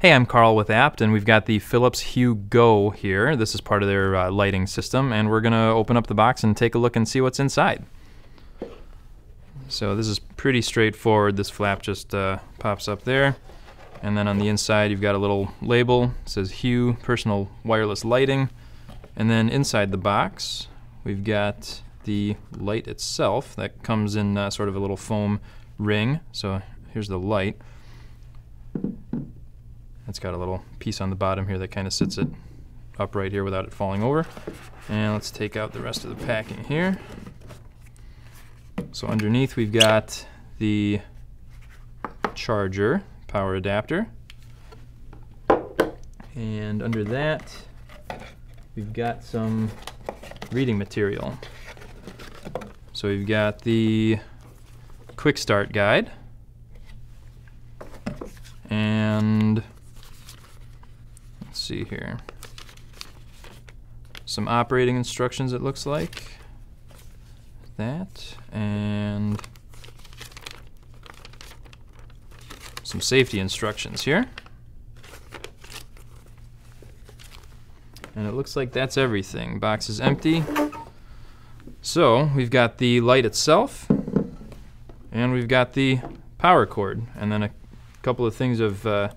Hey, I'm Carl with Abt, and we've got the Philips Hue Go here. This is part of their uh, lighting system, and we're going to open up the box and take a look and see what's inside. So this is pretty straightforward. This flap just uh, pops up there. And then on the inside, you've got a little label. It says Hue Personal Wireless Lighting. And then inside the box, we've got the light itself that comes in uh, sort of a little foam ring. So here's the light. It's got a little piece on the bottom here that kind of sits it upright here without it falling over. And let's take out the rest of the packing here. So underneath we've got the charger power adapter. And under that we've got some reading material. So we've got the quick start guide and see here. Some operating instructions it looks like. That and some safety instructions here. And it looks like that's everything. Box is empty. So we've got the light itself and we've got the power cord and then a couple of things of uh,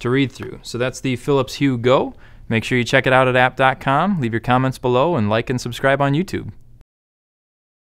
to read through. So that's the Philips Hue Go. Make sure you check it out at abt.com. Leave your comments below and like and subscribe on YouTube.